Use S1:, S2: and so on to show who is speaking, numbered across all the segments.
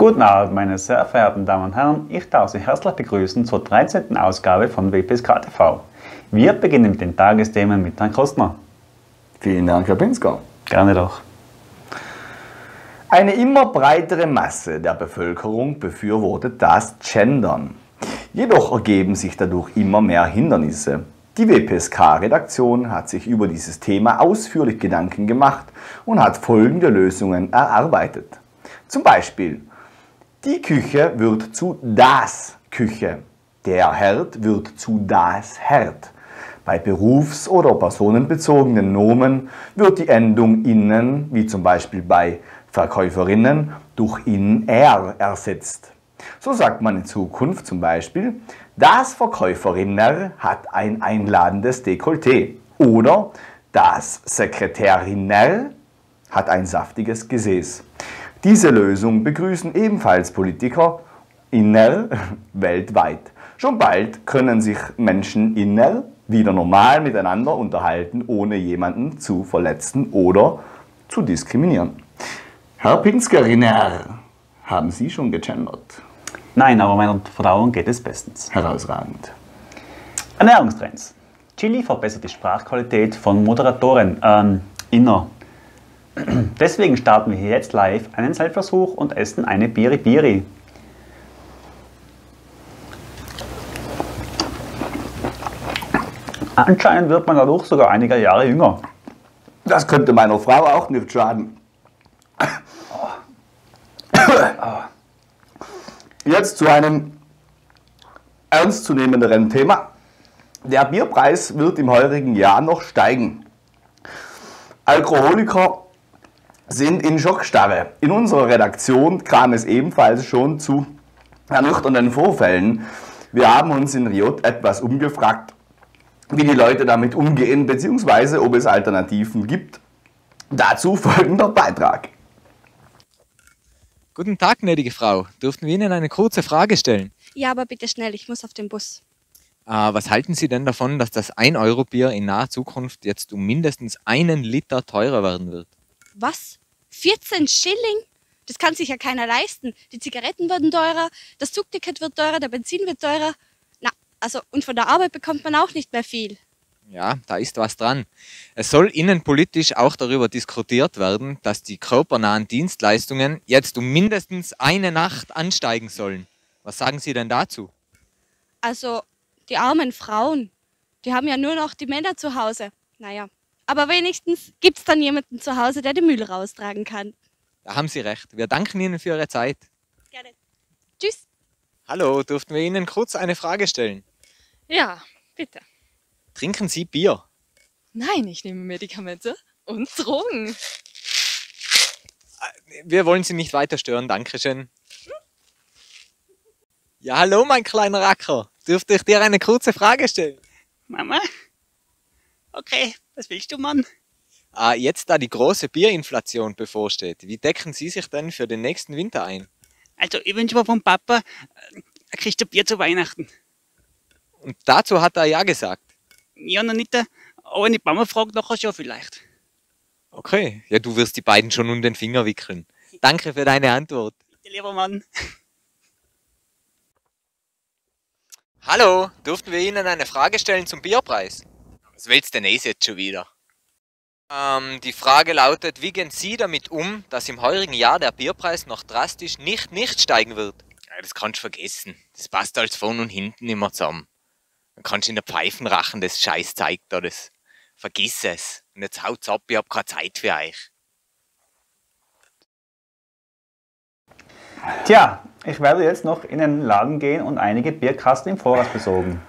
S1: Guten Abend, meine sehr verehrten Damen und Herren. Ich darf Sie herzlich begrüßen zur 13. Ausgabe von WPSK TV. Wir beginnen mit den Tagesthemen mit Herrn Kostner.
S2: Vielen Dank, Herr Pinsker.
S1: Gerne doch.
S2: Eine immer breitere Masse der Bevölkerung befürwortet das Gendern. Jedoch ergeben sich dadurch immer mehr Hindernisse. Die WPSK-Redaktion hat sich über dieses Thema ausführlich Gedanken gemacht und hat folgende Lösungen erarbeitet. Zum Beispiel, die Küche wird zu das Küche, der Herd wird zu das Herd. Bei berufs- oder personenbezogenen Nomen wird die Endung innen, wie zum Beispiel bei Verkäuferinnen, durch in er ersetzt. So sagt man in Zukunft zum Beispiel, das Verkäuferinner hat ein einladendes Dekolleté oder das Sekretärinner hat ein saftiges Gesäß. Diese Lösung begrüßen ebenfalls Politiker inner weltweit. Schon bald können sich Menschen inner wieder normal miteinander unterhalten, ohne jemanden zu verletzen oder zu diskriminieren. Herr Pinskeriner, haben Sie schon gegendert?
S1: Nein, aber meiner Verdauung geht es bestens.
S2: Herausragend.
S1: Ernährungstrends. Chili verbessert die Sprachqualität von Moderatoren ähm, inner. Deswegen starten wir jetzt live einen Selbstversuch und essen eine Biri Biri. Anscheinend wird man dadurch sogar einige Jahre jünger.
S2: Das könnte meiner Frau auch nicht schaden. Jetzt zu einem ernstzunehmenderen Thema. Der Bierpreis wird im heurigen Jahr noch steigen. Alkoholiker sind in Schockstarre. In unserer Redaktion kam es ebenfalls schon zu ernüchternden Vorfällen. Wir haben uns in Riot etwas umgefragt, wie die Leute damit umgehen, beziehungsweise ob es Alternativen gibt. Dazu folgender Beitrag.
S3: Guten Tag, gnädige Frau. Dürften wir Ihnen eine kurze Frage stellen?
S4: Ja, aber bitte schnell, ich muss auf den Bus.
S3: Äh, was halten Sie denn davon, dass das 1-Euro-Bier in naher Zukunft jetzt um mindestens einen Liter teurer werden wird?
S4: Was? 14 Schilling? Das kann sich ja keiner leisten. Die Zigaretten werden teurer, das Zugticket wird teurer, der Benzin wird teurer. Na, also, und von der Arbeit bekommt man auch nicht mehr viel.
S3: Ja, da ist was dran. Es soll innenpolitisch auch darüber diskutiert werden, dass die körpernahen Dienstleistungen jetzt um mindestens eine Nacht ansteigen sollen. Was sagen Sie denn dazu?
S4: Also, die armen Frauen, die haben ja nur noch die Männer zu Hause. Naja, aber wenigstens gibt's dann jemanden zu Hause, der die Müll raustragen kann.
S3: Da haben Sie recht. Wir danken Ihnen für Ihre Zeit.
S4: Gerne. Tschüss.
S3: Hallo, dürften wir Ihnen kurz eine Frage stellen?
S5: Ja, bitte.
S3: Trinken Sie Bier?
S5: Nein, ich nehme Medikamente und Drogen.
S3: Wir wollen Sie nicht weiter stören, Dankeschön. Ja, hallo, mein kleiner Racker. Dürfte ich dir eine kurze Frage stellen?
S6: Mama? Okay, was willst du, Mann?
S3: Ah, jetzt da die große Bierinflation bevorsteht, wie decken Sie sich denn für den nächsten Winter ein?
S6: Also, ich wünsche mir vom Papa, äh, er kriegt ein Bier zu Weihnachten.
S3: Und dazu hat er ja gesagt.
S6: Ja, noch nicht, äh, aber die Mama fragt, nachher schon vielleicht.
S3: Okay, ja, du wirst die beiden schon um den Finger wickeln. Danke für deine Antwort.
S6: Bitte, lieber Mann.
S3: Hallo, durften wir Ihnen eine Frage stellen zum Bierpreis? Was willst denn eh jetzt schon wieder? Ähm, die Frage lautet, wie gehen Sie damit um, dass im heurigen Jahr der Bierpreis noch drastisch nicht nicht steigen wird? Ja, das kannst du vergessen. Das passt als vorn und hinten immer zusammen. Dann kannst du in der Pfeifenrachen das Scheiß zeigt da das. Vergiss es. Und jetzt haut's ab, ich hab keine Zeit für euch.
S1: Tja, ich werde jetzt noch in den Laden gehen und einige Bierkasten im Voraus besorgen.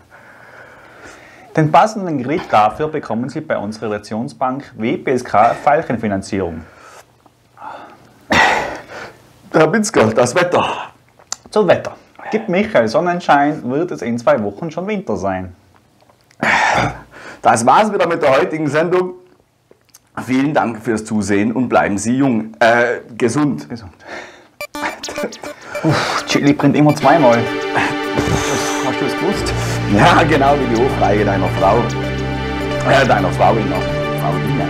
S1: Den passenden Kredit dafür bekommen Sie bei unserer Redaktionsbank WPSK Veilchenfinanzierung.
S2: Herr Binsker, das Wetter.
S1: Zum Wetter. Gibt Michael Sonnenschein, wird es in zwei Wochen schon Winter sein.
S2: Das war's wieder mit der heutigen Sendung. Vielen Dank fürs Zusehen und bleiben Sie jung, äh, gesund.
S1: Gesund. Uff, Chili brennt immer zweimal. Du es gewusst?
S2: Ja, genau wie die Hofreihe deiner Frau. Äh, deiner Frau in der Frau Dina.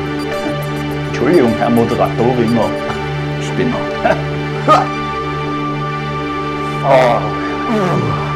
S1: Entschuldigung, Herr Moderatorin.
S2: Spinner. Oh.